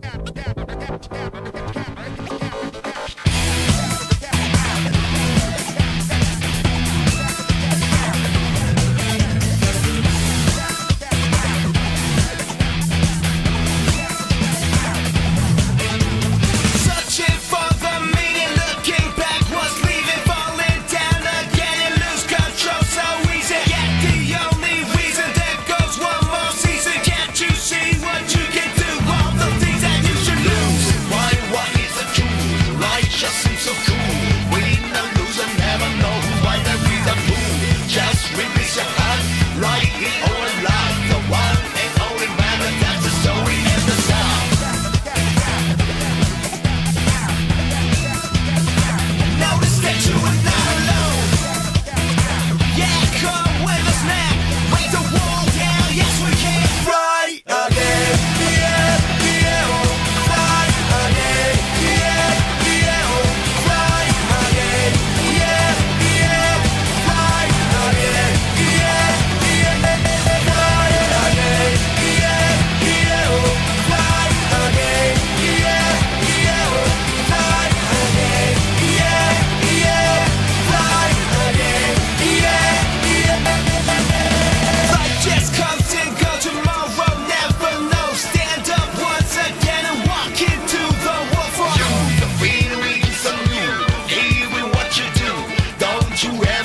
Bye. you ever